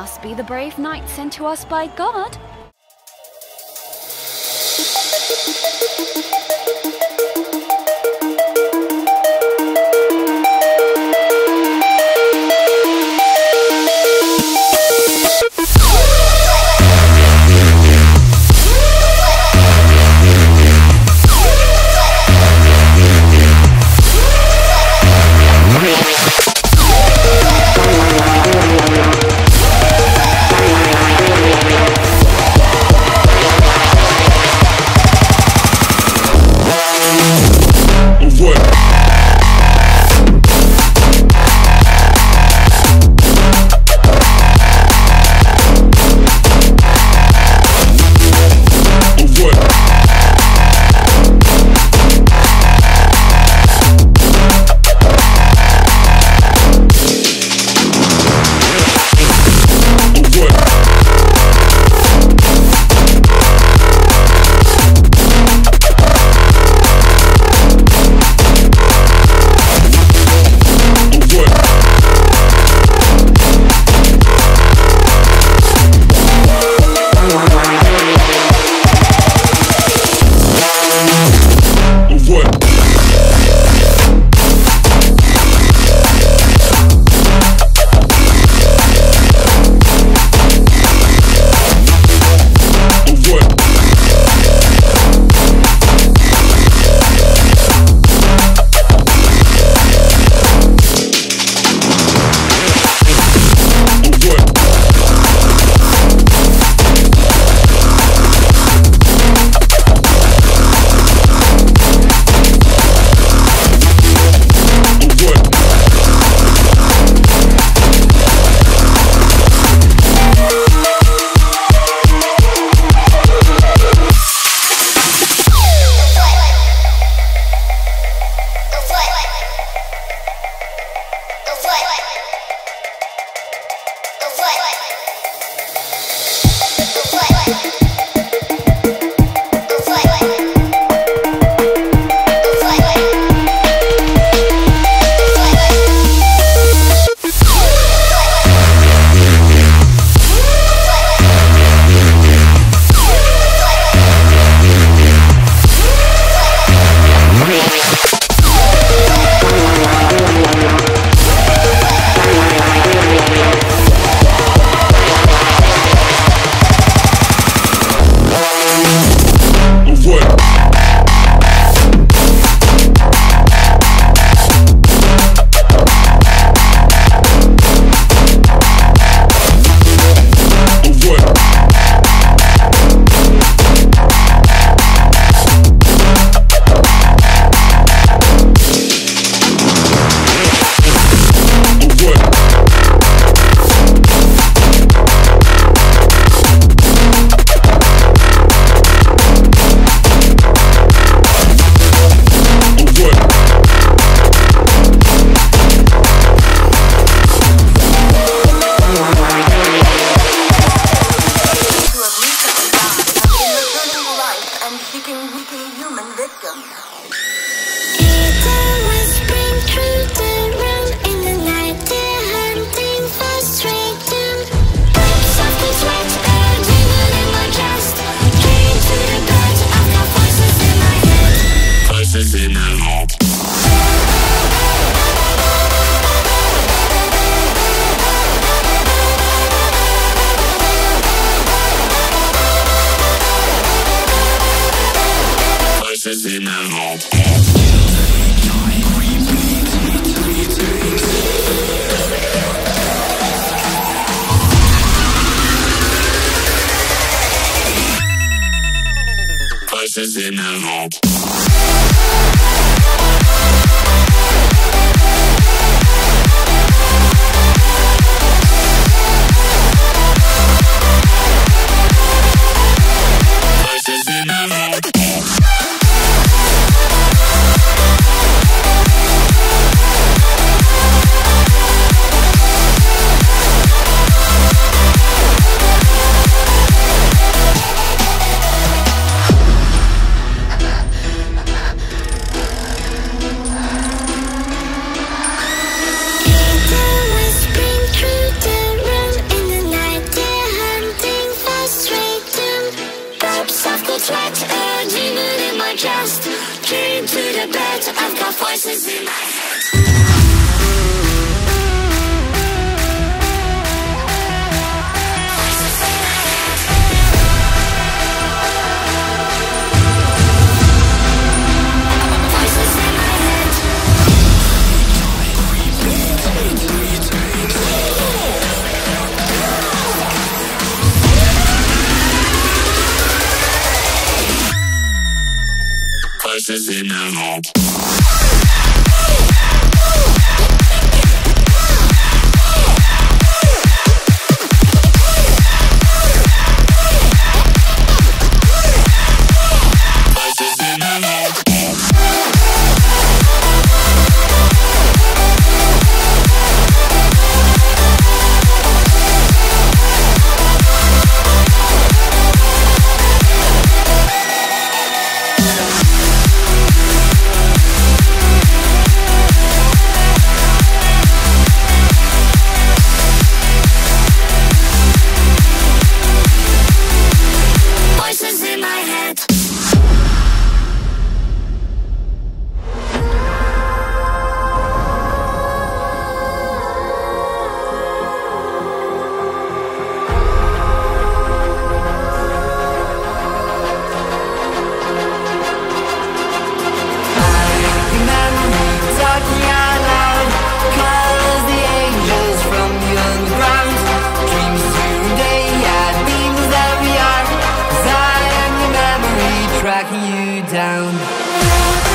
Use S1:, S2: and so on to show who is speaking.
S1: must be the brave knight sent to us by God. voices in the vault. voices in a vault. sweat, a uh, demon in my chest Came to the bed, I've got voices in my head.
S2: voices in the night. you
S3: down.